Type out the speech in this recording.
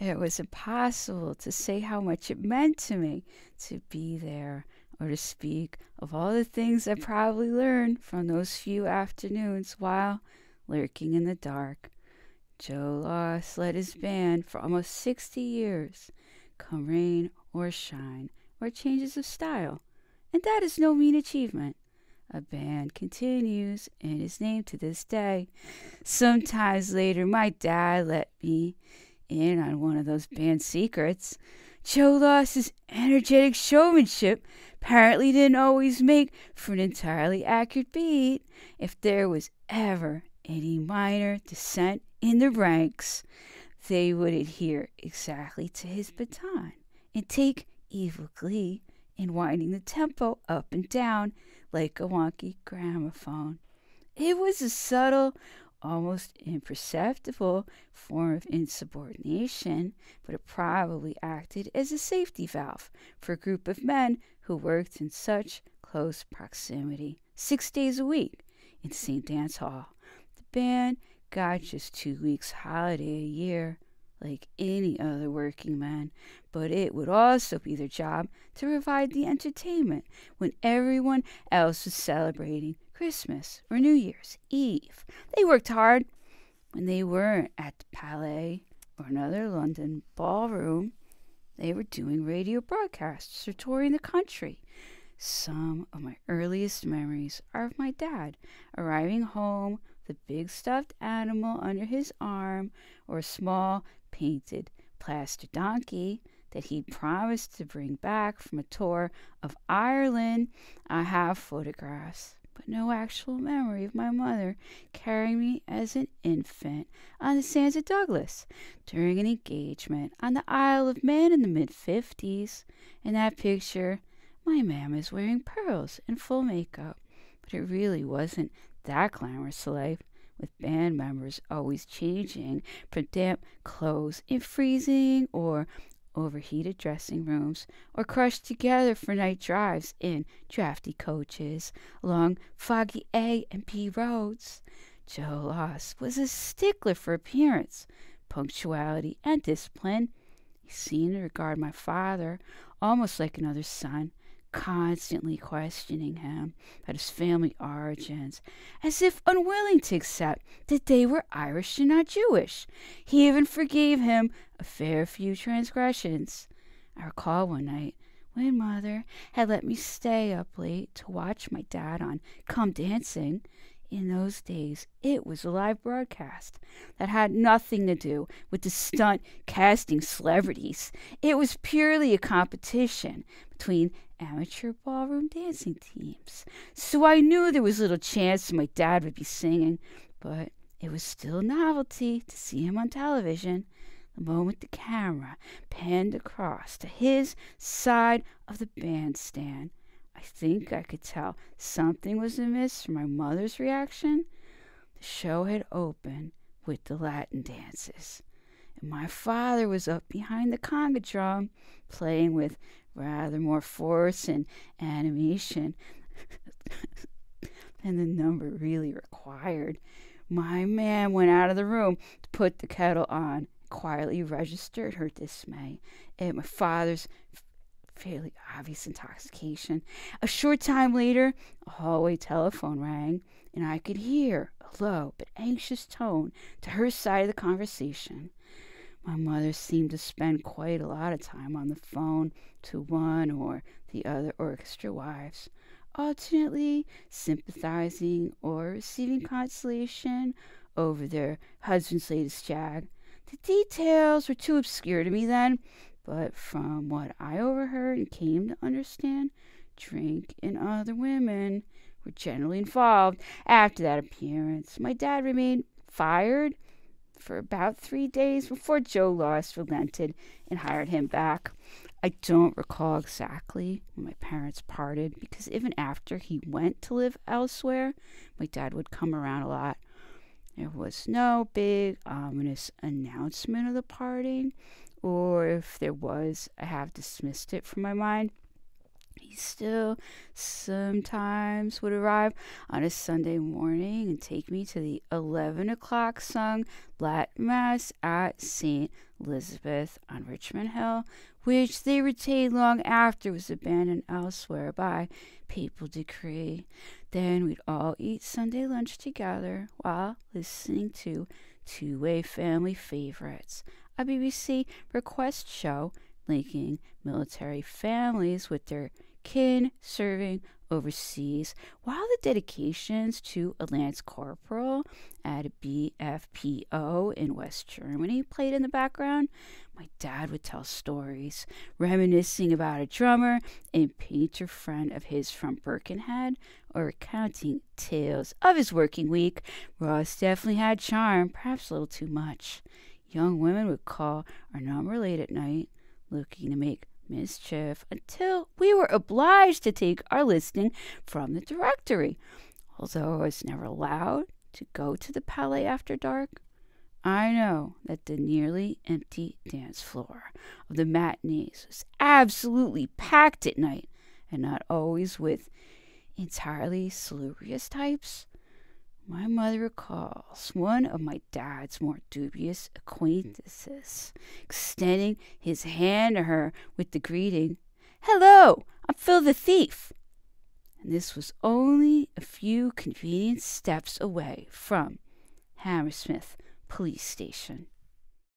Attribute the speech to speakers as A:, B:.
A: It was impossible to say how much it meant to me to be there or to speak of all the things I probably learned from those few afternoons while lurking in the dark. Joe Loss led his band for almost 60 years, come rain or shine or changes of style, and that is no mean achievement. A band continues in his name to this day. Sometimes later, my dad let me in on one of those band secrets. Joe Loss's energetic showmanship apparently didn't always make for an entirely accurate beat. If there was ever any minor dissent in the ranks, they would adhere exactly to his baton and take evil glee in winding the tempo up and down like a wonky gramophone. It was a subtle, almost imperceptible form of insubordination, but it probably acted as a safety valve for a group of men who worked in such close proximity, six days a week, in St. Anne's Hall. The band got just two weeks' holiday a year, like any other working man, but it would also be their job to provide the entertainment when everyone else was celebrating Christmas or New Year's Eve. They worked hard when they weren't at the Palais or another London ballroom. They were doing radio broadcasts or touring the country. Some of my earliest memories are of my dad arriving home with a big stuffed animal under his arm or a small painted plaster donkey that he'd promised to bring back from a tour of Ireland. I have photographs, but no actual memory of my mother carrying me as an infant on the sands of Douglas during an engagement on the Isle of Man in the mid 50s. In that picture, my mam is wearing pearls and full makeup, but it really wasn't that glamorous life with band members always changing from damp clothes in freezing or overheated dressing rooms, or crushed together for night drives in drafty coaches along foggy A and B roads. Joe Loss was a stickler for appearance, punctuality, and discipline. He seemed to regard my father almost like another son, constantly questioning him about his family origins, as if unwilling to accept that they were Irish and not Jewish. He even forgave him a fair few transgressions. I recall one night when mother had let me stay up late to watch my dad on Come Dancing. In those days, it was a live broadcast that had nothing to do with the stunt casting celebrities. It was purely a competition between amateur ballroom dancing teams. So I knew there was little chance my dad would be singing, but it was still a novelty to see him on television. The moment the camera panned across to his side of the bandstand, I think I could tell something was amiss from my mother's reaction. The show had opened with the Latin dances, my father was up behind the conga drum, playing with rather more force and animation than the number really required. My man went out of the room to put the kettle on, quietly registered her dismay at my father's fairly obvious intoxication. A short time later, a hallway telephone rang, and I could hear a low but anxious tone to her side of the conversation. My mother seemed to spend quite a lot of time on the phone to one or the other orchestra wives, alternately sympathizing or receiving consolation over their husband's latest jag. The details were too obscure to me then, but from what I overheard and came to understand, drink and other women were generally involved. After that appearance, my dad remained fired for about three days before Joe Loss relented and hired him back. I don't recall exactly when my parents parted because even after he went to live elsewhere, my dad would come around a lot. There was no big, ominous announcement of the parting, or if there was, I have dismissed it from my mind. Still sometimes would arrive on a Sunday morning and take me to the 11 o'clock sung Latin Mass at St. Elizabeth on Richmond Hill, which they retained long after was abandoned elsewhere by papal decree. Then we'd all eat Sunday lunch together while listening to two way family favorites, a BBC request show linking military families with their kin serving overseas, while the dedications to a Lance Corporal at a BFPO in West Germany played in the background, my dad would tell stories, reminiscing about a drummer and painter friend of his from Birkenhead, or recounting tales of his working week. Ross definitely had charm, perhaps a little too much. Young women would call our number late at night, looking to make mischief until we were obliged to take our listing from the directory. Although I was never allowed to go to the Palais after dark, I know that the nearly empty dance floor of the matinees was absolutely packed at night, and not always with entirely salubrious types. My mother recalls one of my dad's more dubious acquaintances extending his hand to her with the greeting, Hello, I'm Phil the Thief. And this was only a few convenient steps away from Hammersmith Police Station.